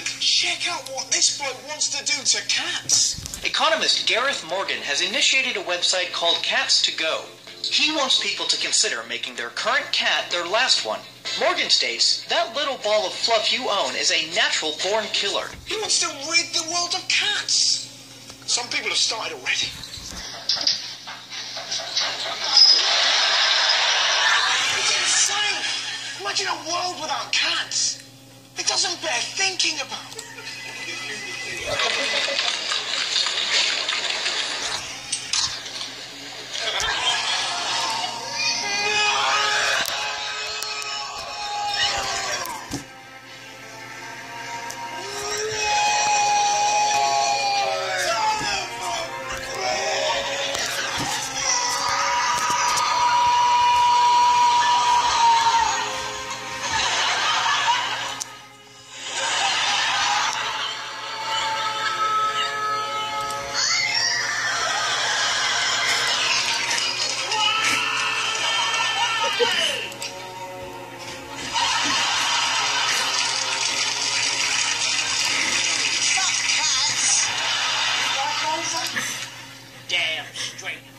bastard. Check out what this bloke wants to do to cats. Economist Gareth Morgan has initiated a website called Cats to Go. He wants people to consider making their current cat their last one. Morgan states that little ball of fluff you own is a natural born killer. He wants to rid the world of cats. Some people have started already. It's insane. Imagine a world without cats. It doesn't bear thinking about. Damn straight.